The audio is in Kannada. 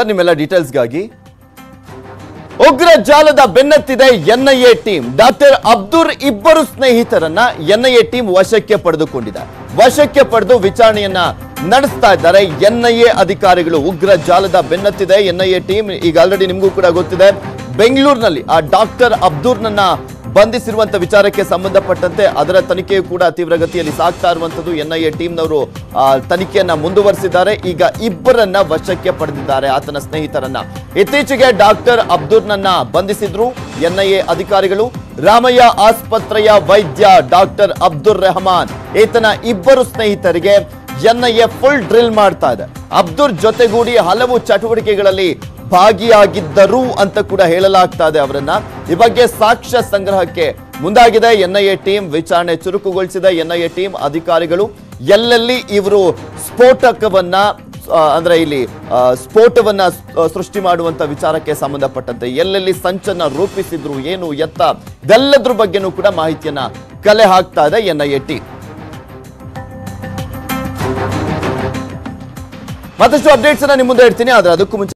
ನಿಮ್ಮೆಲ್ಲ ಡೀಟೇಲ್ಸ್ಗಾಗಿ. ಉಗ್ರ ಜಾಲದ ಬೆನ್ನತ್ತಿದೆ ಎನ್ಐಎ ಟೀಮ್. ಡಾಕ್ಟರ್ ಅಬ್ದುರ್ ಇಬ್ಬರು ಸ್ನೇಹಿತರನ್ನ ಎನ್ಐಎ ಟೀಮ್ ವಶಕ್ಕೆ ಪಡೆದುಕೊಂಡಿದೆ. ವಶಕ್ಕೆ ಪಡೆದು ವಿಚಾರಣೆಯನ್ನ ನಡೆಸ್ತಾ ಇದ್ದಾರೆ ಎನ್ಐಎ ಅಧಿಕಾರಿಗಳು. ಉಗ್ರ ಜಾಲದ ಬೆನ್ನತ್ತಿದೆ ಎನ್ಐಎ ಟೀಮ್. ಈಗ ಆಲ್ರೆಡಿ ನಿಮಗೂ ಕೂಡ ಗೊತ್ತಿದೆ. ಬೆಂಗಳೂರಿನಲ್ಲಿ ಆ ಡಾಕ್ಟರ್ ಅಬ್ದುರ್ನನ್ನ ಬಂಧಿಸಿರುವಂತ ವಿಚಾರಕ್ಕೆ ಸಂಬಂಧಪಟ್ಟಂತೆ ಅದರ ತನಿಖೆಯು ಕೂಡ ತೀವ್ರಗತಿಯಲ್ಲಿ ಸಾಗ್ತಾ ಇರುವಂತದ್ದು ಎನ್ಐಎ ಟೀಮ್ನವರು ತನಿಖೆಯನ್ನ ಮುಂದುವರಿಸಿದ್ದಾರೆ. ಈಗ ಇಬ್ಬರನ್ನ ವಶಕ್ಕೆ ಪಡೆದಿದ್ದಾರೆ ಆತನ ಸ್ನೇಹಿತರನ್ನ. ಇತ್ತೀಚೆಗೆ ಡಾಕ್ಟರ್ ಅಬ್ದುರ್ನನ್ನ ಬಂಧಿಸಿದ್ರು ಎನ್ಐಎ ಅಧಿಕಾರಿಗಳು. ರಾಮಯ್ಯ ಆಸ್ಪತ್ರೆಯ ವೈದ್ಯ ಡಾಕ್ಟರ್ ಅಬ್ದುರ್ ರೆಹಮಾನ್ ಈತನ ಇಬ್ಬರು ಸ್ನೇಹಿತರಿಗೆ ಎನ್ಐಎ ಫುಲ್ ಡ್ರಿಲ್ ಮಾಡ್ತಾ ಇದೆ. ಅಬ್ದುರ್ ಜೊತೆಗೂಡಿ ಹಲವು ಚಟುವಟಿಕೆಗಳಲ್ಲಿ ಭಾಗಿಯಾಗಿದ್ದರು ಅಂತ ಕೂಡ ಹೇಳಲಾಗ್ತಾ ಇದೆ ಅವರನ್ನ. ಈ ಬಗ್ಗೆ ಸಾಕ್ಷ್ಯ ಸಂಗ್ರಹಕ್ಕೆ ಮುಂದಾಗಿದೆ. ಎನ್ಐಎ ಟೀಮ್ ವಿಚಾರಣೆ ಚುರುಕುಗೊಳಿಸಿದ. ಎನ್ಐಎ ಟೀಮ್ ಅಧಿಕಾರಿಗಳು ಎಲ್ಲೆಲ್ಲಿ ಇವರು ಸ್ಫೋಟಕವನ್ನ ಅಂದ್ರೆ ಇಲ್ಲಿ ಸ್ಫೋಟವನ್ನ ಸೃಷ್ಟಿ ಮಾಡುವಂತ ವಿಚಾರಕ್ಕೆ ಸಂಬಂಧಪಟ್ಟಂತೆ ಎಲ್ಲೆಲ್ಲಿ ಸಂಚನ್ನ ರೂಪಿಸಿದ್ರು, ಏನು ಎತ್ತ, ಇದೆಲ್ಲದ್ರ ಬಗ್ಗೆನೂ ಕೂಡ ಮಾಹಿತಿಯನ್ನ ಕಲೆ ಹಾಕ್ತಾ ಇದೆ ಎನ್ಐಎ ಟೀಮ್. ಮತ್ತಷ್ಟು ಅಪ್ಡೇಟ್ಸ್ ನಿಮ್ಮ ಮುಂದೆ ಇಡ್ತೀನಿ, ಆದ್ರೆ ಅದಕ್ಕೂ ಮುಂಚೆ